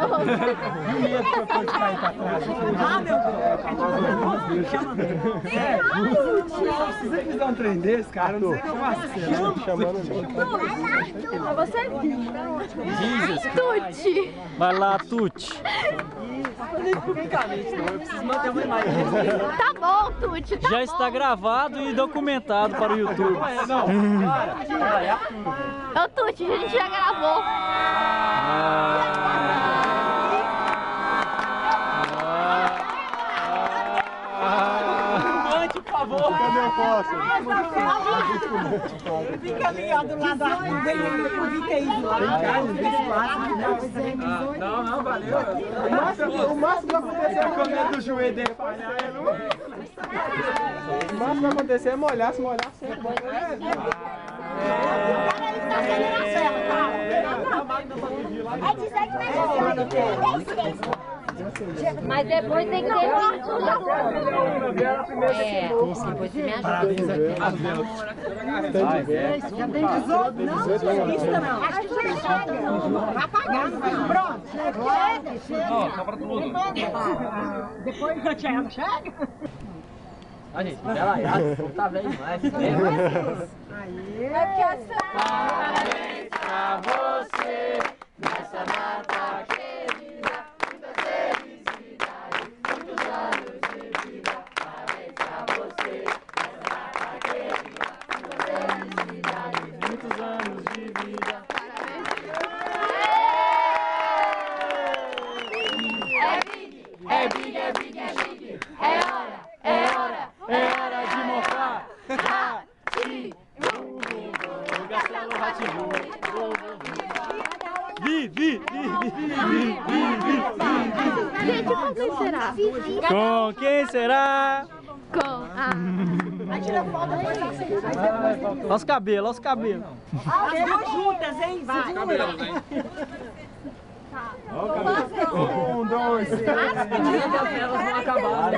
E o medo que eu tô de cair pra trás? Ah, meu Deus! Chama Se você fizer um trem desse, cara, eu não sei como assim. Chamando Pra você? Jesus Tuti. Vai lá, Tuti. Não. Eu preciso manter uma imagem. Tá bom, Tuti, tá Já bom. está gravado e documentado para o YouTube. Não, para. Olha, Ô, Tuti, a gente já gravou. Mande, Fica ali, ó, do lado da rua. Não, não, valeu. O máximo, que vai acontecer é é do joelho dele O máximo que vai acontecer é molhar, se molhar sempre. Mas depois tem que ter É, depois você me ajuda. Já tem 18? Não, isso não. Acho que já chega. Vai pagar. Pronto, chega. Chega. Depois que chega, chega. A gente, pela aí, tá bem demais. Aí. pra você big, é big, é big, é big. É hora, é hora, É hora de mostrar. Ati, Gastando ratinho. Vi, vi, vi, vi, vi, vi, vi. Gente, com quem será? Com quem será? Com a... Olha os cabelos, olha os cabelos. As duas juntas, hein? Vai. Um, dois, três. Elas vão acabar.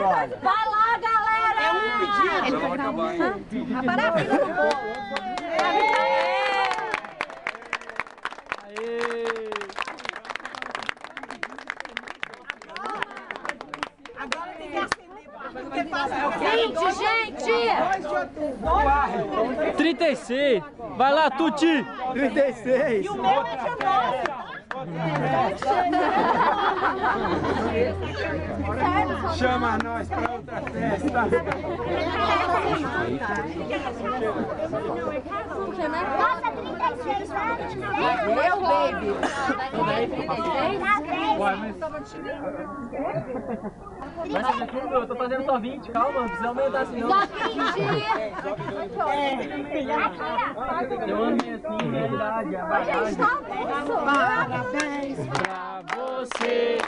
Vai lá, galera! É um pedido. Vai acabar, hein? Para a fila do bolo. Aê. Agora tem que acender. Porque passa Gente, gente! 36. Vai lá, Tuti. 36. E o meu é 19. Chama nós pra outra festa. Nossa, 36 anos, né? Eu, baby. Mas aqui, eu tô fazendo só 20, calma, não precisa aumentar assim não. Só 20. Eu ando assim, realidade, a bagagem. Parabéns. Pra você.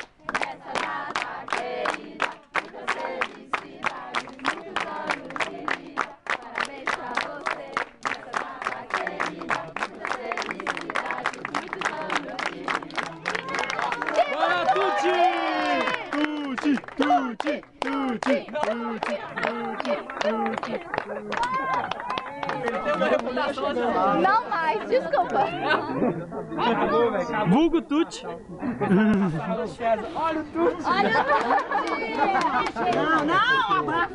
Nessa data querida, muita felicidade, muitos anos de vida. Parabéns pra você. Nessa data querida, muita felicidade, muitos anos de vida. Bora, Tuti. Tuti, Tuti, Tuti, Tuti, Tuti, Tuti. Ele tem. Não mais, desculpa. Acabou, velho, acabou. Vulgo Tuti. Olha o tudo. Olha o Não, não, abafa.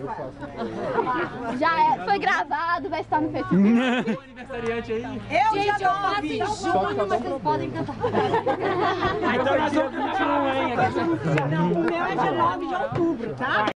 Já é, foi gravado, vai estar no Facebook. O aniversariante aí. Eu Gente, eu já não faço vi. tão bom, mas vocês podem cantar. Então nós vamos 21, hein? Não, o meu é 19 de outubro, tá?